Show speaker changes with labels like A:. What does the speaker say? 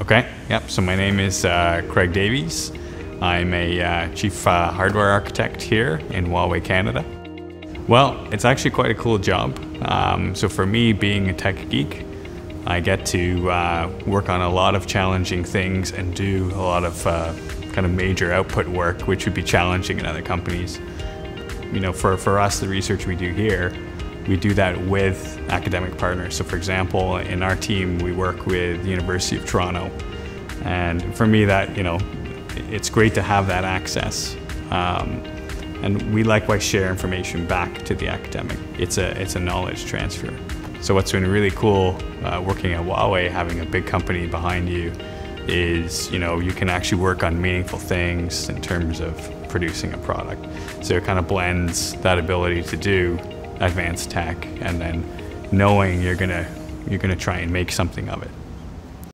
A: Okay, yep. So my name is uh, Craig Davies. I'm a uh, chief uh, hardware architect here in Huawei, Canada. Well, it's actually quite a cool job. Um, so for me, being a tech geek, I get to uh, work on a lot of challenging things and do a lot of uh, kind of major output work, which would be challenging in other companies. You know, for, for us, the research we do here, we do that with academic partners. So for example, in our team, we work with the University of Toronto. And for me, that, you know, it's great to have that access. Um, and we likewise share information back to the academic. It's a, it's a knowledge transfer. So what's been really cool uh, working at Huawei, having a big company behind you, is you know you can actually work on meaningful things in terms of producing a product. So it kind of blends that ability to do advanced tech and then knowing you're gonna you're gonna try and make something of it.